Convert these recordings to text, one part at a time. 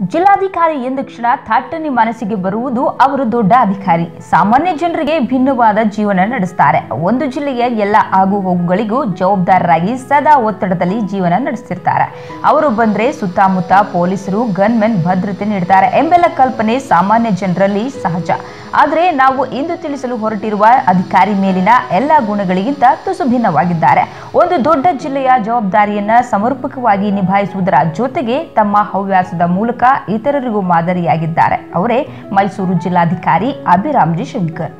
ಜಿಲ್ಲಾಧಿಕಾರಿ ಎಂದ ಕ್ಷಣ ಥಟ್ಟನೆ ಮನಸ್ಸಿಗೆ ಬರುವುದು ಅವರು ದೊಡ್ಡ ಅಧಿಕಾರಿ. ಸಾಮಾನ್ಯ ಜನರಿಗೆ ಭಿನ್ನವಾದ ಜೀವನ ನಡೆಸ್ತಾರೆ. ಒಂದು ಜಿಲ್ಲೆಯ ಎಲ್ಲ ಆಗು ಹೋಗುಗಳಿಗೂ ಜವಾಬ್ದಾರರಾಗಿ ಸದಾ ಒತ್ತಡದಲ್ಲಿ ಜೀವನ ನಡೆಸ್ತಿರ್ತಾರೆ. ಅವರು ಬಂದ್ರೆ ಸುತ್ತಮುತ್ತ ಪೊಲೀಸರು, ಗನ್ಮೆನ್ ಭದ್ರತೆ ನೀಡ್ತಾರೆ ಎಂಬೆಲ್ಲ ಕಲ್ಪನೆ ಸಾಮಾನ್ಯ ಜನರಲ್ಲಿ ಸಹಜ. ಆದರೆ ನಾವು ಇಂದು ತಿಳಿಸಲು ಹೊರಟಿರುವ ಅಧಿಕಾರಿ ಮೇಲಿನ ಎಲ್ಲ ಗುಣಗಳಿಗಿಂತ ತುಸು ಭಿನ್ನವಾಗಿದ್ದಾರೆ. ಒಂದು ದೊಡ್ಡ ಜಿಲ್ಲೆಯ ಜವಾಬ್ದಾರಿಯನ್ನ ಸಮರ್ಪಕವಾಗಿ ನಿಭಾಯಿಸುವುದರ ಜೊತೆಗೆ ತಮ್ಮ ಹವ್ಯಾಸದ ಮೂಲಕ ಇತರರಿಗೂ ಮಾದರಿಯಾಗಿದ್ದಾರೆ. ಅವರೇ ಮೈಸೂರು ಜಿಲ್ಲಾಧಿಕಾರಿ ಅಭಿರಾಮ್ಜಿ ಶಂಕರ್.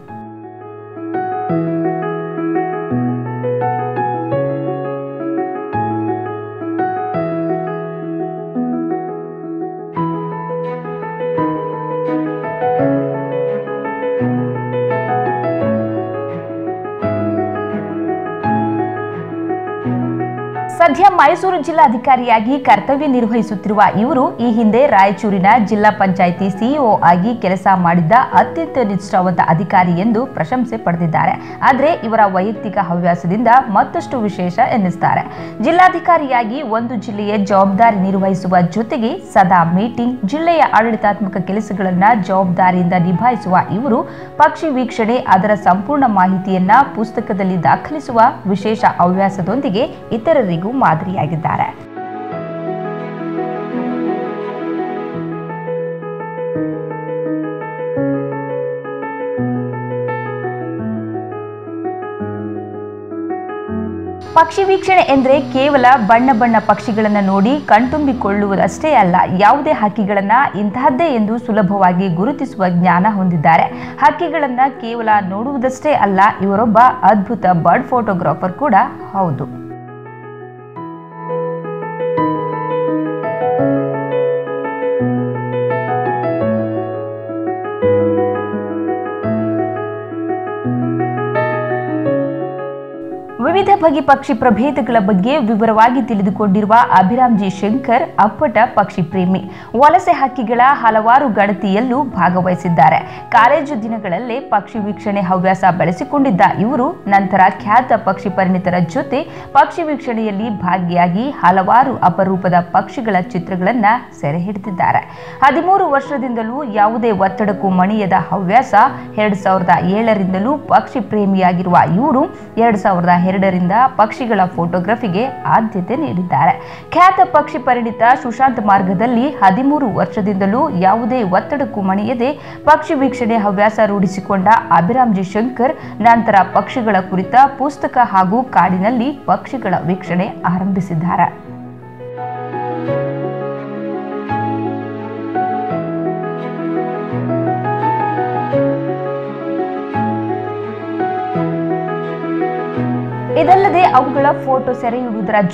ಸದ್ಯ ಮೈಸೂರು ಜಿಲ್ಲಾಧಿಕಾರಿಯಾಗಿ ಕರ್ತವ್ಯ ನಿರ್ವಹಿಸುತ್ತಿರುವ ಇವರು ಈ ಹಿಂದೆ ರಾಯಚೂರಿನ ಜಿಲ್ಲಾ ಪಂಚಾಯಿತಿ ಸಿಇಒ ಆಗಿ ಕೆಲಸ ಮಾಡಿದ್ದ ಅತ್ಯಂತ ನಿಷ್ಠಾವಂತ ಅಧಿಕಾರಿ ಎಂದು ಪ್ರಶಂಸೆ ಪಡೆದಿದ್ದಾರೆ. ಆದರೆ ಇವರ ವೈಯಕ್ತಿಕ ಹವ್ಯಾಸದಿಂದ ಮತ್ತಷ್ಟು ವಿಶೇಷ ಎನ್ನಿಸ್ತಾರೆ. ಜಿಲ್ಲಾಧಿಕಾರಿಯಾಗಿ ಒಂದು ಜಿಲ್ಲೆಯ ಜವಾಬ್ದಾರಿ ನಿರ್ವಹಿಸುವ ಜೊತೆಗೆ ಸದಾ ಮೀಟಿಂಗ್, ಜಿಲ್ಲೆಯ ಆಡಳಿತಾತ್ಮಕ ಕೆಲಸಗಳನ್ನು ಜವಾಬ್ದಾರಿಯಿಂದ ನಿಭಾಯಿಸುವ ಇವರು ಪಕ್ಷಿ ವೀಕ್ಷಣೆ, ಅದರ ಸಂಪೂರ್ಣ ಮಾಹಿತಿಯನ್ನ ಪುಸ್ತಕದಲ್ಲಿ ದಾಖಲಿಸುವ ವಿಶೇಷ ಹವ್ಯಾಸದೊಂದಿಗೆ ಇತರರಿಗೂ ಮಾದರಿಯಾಗಿದ್ದಾರೆ. ಪಕ್ಷಿ ವೀಕ್ಷಣೆ ಎಂದರೆ ಕೇವಲ ಬಣ್ಣ ಬಣ್ಣ ಪಕ್ಷಿಗಳನ್ನು ನೋಡಿ ಕಣ್ತುಂಬಿಕೊಳ್ಳುವುದಷ್ಟೇ ಅಲ್ಲ, ಯಾವುದೇ ಹಕ್ಕಿಗಳನ್ನ ಇಂತಹದ್ದೇ ಎಂದು ಸುಲಭವಾಗಿ ಗುರುತಿಸುವ ಜ್ಞಾನ ಹೊಂದಿದ್ದಾರೆ. ಹಕ್ಕಿಗಳನ್ನು ಕೇವಲ ನೋಡುವುದಷ್ಟೇ ಅಲ್ಲ, ಇವರೊಬ್ಬ ಅದ್ಭುತ ಬರ್ಡ್ ಫೋಟೋಗ್ರಾಫರ್ ಕೂಡ ಹೌದು. ಬಗೆ ಪಕ್ಷಿ ಪ್ರಭೇದಗಳ ಬಗ್ಗೆ ವಿವರವಾಗಿ ತಿಳಿದುಕೊಂಡಿರುವ ಅಭಿರಾಮ್ಜಿ ಶಂಕರ್, ಅಪ್ಪಟ ಪಕ್ಷಿ ಪ್ರೇಮಿ. ವಲಸೆ ಹಕ್ಕಿಗಳ ಹಲವಾರು ಗಣತಿಯಲ್ಲೂ ಭಾಗವಹಿಸಿದ್ದಾರೆ. ಕಾಲೇಜು ದಿನಗಳಲ್ಲೇ ಪಕ್ಷಿ ವೀಕ್ಷಣೆ ಹವ್ಯಾಸ ಬೆಳೆಸಿಕೊಂಡಿದ್ದ ಇವರು, ನಂತರ ಖ್ಯಾತ ಪಕ್ಷಿ ಪರಿಣಿತರ ಜೊತೆ ಪಕ್ಷಿ ವೀಕ್ಷಣೆಯಲ್ಲಿ ಭಾಗಿಯಾಗಿ ಹಲವಾರು ಅಪರೂಪದ ಪಕ್ಷಿಗಳ ಚಿತ್ರಗಳನ್ನ ಸೆರೆ ಹಿಡಿದಿದ್ದಾರೆ. ಹದಿಮೂರು ವರ್ಷದಿಂದಲೂ ಯಾವುದೇ ಒತ್ತಡಕ್ಕೂ ಮಣಿಯದ ಹವ್ಯಾಸ, ಎರಡ್ ಸಾವಿರದ ಏಳರಿಂದಲೂ ಪಕ್ಷಿ ಪ್ರೇಮಿಯಾಗಿರುವ ಇವರು, ಎರಡ್ ಸಾವಿರದ ಎರಡರಿಂದ ಪಕ್ಷಿಗಳ ಫೋಟೋಗ್ರಫಿಗೆ ಆದ್ಯತೆ ನೀಡಿದ್ದಾರೆ. ಖ್ಯಾತ ಪಕ್ಷಿ ಪರಿಣಿತ ಸುಶಾಂತ್ ಮಾರ್ಗದಲ್ಲಿ ಹದಿಮೂರು ವರ್ಷದಿಂದಲೂ ಯಾವುದೇ ಒತ್ತಡಕ್ಕೂ ಮಣಿಯದೆ ಪಕ್ಷಿ ವೀಕ್ಷಣೆ ಹವ್ಯಾಸ ರೂಢಿಸಿಕೊಂಡ ಅಭಿರಾಮ್ಜಿ ಶಂಕರ್, ನಂತರ ಪಕ್ಷಿಗಳ ಕುರಿತ ಪುಸ್ತಕ ಹಾಗೂ ಕಾಡಿನಲ್ಲಿ ಪಕ್ಷಿಗಳ ವೀಕ್ಷಣೆ ಆರಂಭಿಸಿದ್ದಾರೆ. ಇದಲ್ಲದೆ ಅವುಗಳ ಫೋಟೋ ಸೆರೆ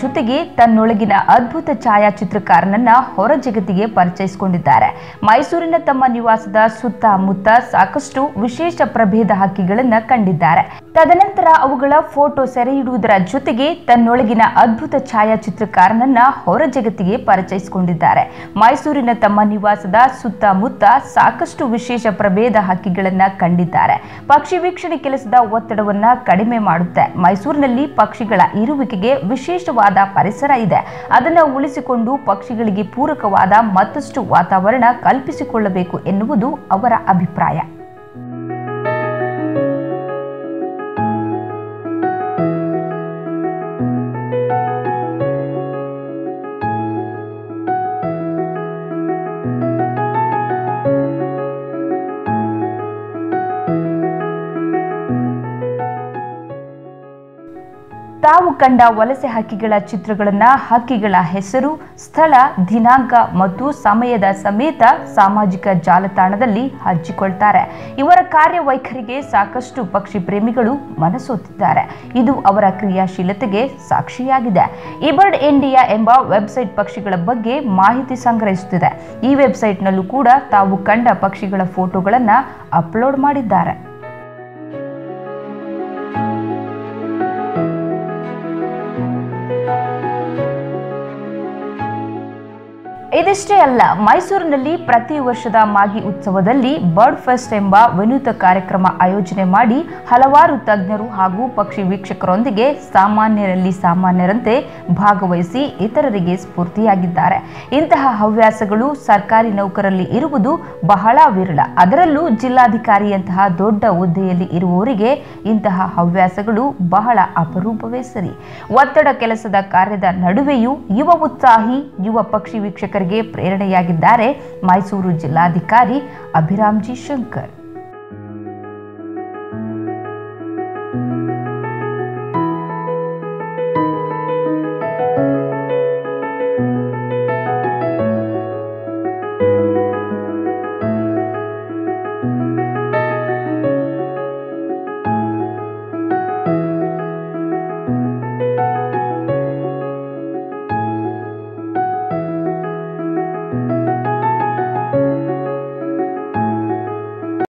ಜೊತೆಗೆ ತನ್ನೊಳಗಿನ ಅದ್ಭುತ ಛಾಯಾಚಿತ್ರಕಾರನನ್ನ ಹೊರ ಜಗತ್ತಿಗೆ ಪರಿಚಯಿಸಿಕೊಂಡಿದ್ದಾರೆ. ಮೈಸೂರಿನ ತಮ್ಮ ನಿವಾಸದ ಸುತ್ತಮುತ್ತ ಸಾಕಷ್ಟು ವಿಶೇಷ ಪ್ರಭೇದ ಹಕ್ಕಿಗಳನ್ನ ಕಂಡಿದ್ದಾರೆ. ತದನಂತರ ಅವುಗಳ ಫೋಟೋ ಸೆರೆ ಜೊತೆಗೆ ತನ್ನೊಳಗಿನ ಅದ್ಭುತ ಛಾಯಾಚಿತ್ರಕಾರನನ್ನ ಹೊರ ಜಗತ್ತಿಗೆ ಪರಿಚಯಿಸಿಕೊಂಡಿದ್ದಾರೆ. ಮೈಸೂರಿನ ತಮ್ಮ ನಿವಾಸದ ಸುತ್ತಮುತ್ತ ಸಾಕಷ್ಟು ವಿಶೇಷ ಪ್ರಭೇದ ಹಕ್ಕಿಗಳನ್ನ ಕಂಡಿದ್ದಾರೆ. ಪಕ್ಷಿ ವೀಕ್ಷಣೆ ಕೆಲಸದ ಒತ್ತಡವನ್ನ ಕಡಿಮೆ ಮಾಡುತ್ತೆ. ಮೈಸೂರಿನಲ್ಲಿ ಪಕ್ಷಿಗಳ ಇರುವಿಕೆಗೆ ವಿಶೇಷವಾದ ಪರಿಸರ ಇದೆ. ಅದನ್ನು ಉಳಿಸಿಕೊಂಡು ಪಕ್ಷಿಗಳಿಗೆ ಪೂರಕವಾದ ಮತ್ತಷ್ಟು ವಾತಾವರಣ ಕಲ್ಪಿಸಿಕೊಳ್ಳಬೇಕು ಎನ್ನುವುದು ಅವರ ಅಭಿಪ್ರಾಯ. ಕಂಡ ವಲಸೆ ಹಕ್ಕಿಗಳ ಚಿತ್ರಗಳನ್ನು ಹಕ್ಕಿಗಳ ಹೆಸರು, ಸ್ಥಳ, ದಿನಾಂಕ ಮತ್ತು ಸಮಯದ ಸಮೇತ ಸಾಮಾಜಿಕ ಜಾಲತಾಣದಲ್ಲಿ ಹಂಚಿಕೊಳ್ತಾರೆ. ಇವರ ಕಾರ್ಯವೈಖರಿಗೆ ಸಾಕಷ್ಟು ಪಕ್ಷಿ ಪ್ರೇಮಿಗಳು ಮನಸೋತಿದ್ದಾರೆ. ಇದು ಅವರ ಕ್ರಿಯಾಶೀಲತೆಗೆ ಸಾಕ್ಷಿಯಾಗಿದೆ. ಇಬರ್ಡ್ ಇಂಡಿಯಾ ಎಂಬ ವೆಬ್ಸೈಟ್ ಪಕ್ಷಿಗಳ ಬಗ್ಗೆ ಮಾಹಿತಿ ಸಂಗ್ರಹಿಸುತ್ತಿದೆ. ಈ ವೆಬ್ಸೈಟ್ನಲ್ಲೂ ಕೂಡ ತಾವು ಕಂಡ ಪಕ್ಷಿಗಳ ಫೋಟೋಗಳನ್ನು ಅಪ್ಲೋಡ್ ಮಾಡಿದ್ದಾರೆ. ಇದಿಷ್ಟೇ ಅಲ್ಲ, ಮೈಸೂರಿನಲ್ಲಿ ಪ್ರತಿ ವರ್ಷದ ಮಾಗಿ ಉತ್ಸವದಲ್ಲಿ ಬರ್ಡ್ ಫೆಸ್ಟ್ ಎಂಬ ವಿನೂತ ಕಾರ್ಯಕ್ರಮ ಆಯೋಜನೆ ಮಾಡಿ ಹಲವಾರು ತಜ್ಞರು ಹಾಗೂ ಪಕ್ಷಿ ವೀಕ್ಷಕರೊಂದಿಗೆ ಸಾಮಾನ್ಯರಲ್ಲಿ ಸಾಮಾನ್ಯರಂತೆ ಭಾಗವಹಿಸಿ ಇತರರಿಗೆ ಸ್ಫೂರ್ತಿಯಾಗಿದ್ದಾರೆ. ಇಂತಹ ಹವ್ಯಾಸಗಳು ಸರ್ಕಾರಿ ನೌಕರಲ್ಲಿ ಇರುವುದು ಬಹಳ ವಿರಳ. ಅದರಲ್ಲೂ ಜಿಲ್ಲಾಧಿಕಾರಿಯಂತಹ ದೊಡ್ಡ ಹುದ್ದೆಯಲ್ಲಿ ಇರುವವರಿಗೆ ಇಂತಹ ಹವ್ಯಾಸಗಳು ಬಹಳ ಅಪರೂಪವೇ ಸರಿ. ಒತ್ತಡ ಕೆಲಸದ ಕಾರ್ಯದ ನಡುವೆಯೂ ಯುವ ಉತ್ಸಾಹಿ, ಯುವ ಪಕ್ಷಿ ವೀಕ್ಷಕರಿಗೆ ಪ್ರೇರಣೆಯಾಗಿದ್ದಾರೆ ಮೈಸೂರು ಜಿಲ್ಲಾಧಿಕಾರಿ ಅಭಿರಾಮ್ಜಿ ಶಂಕರ್.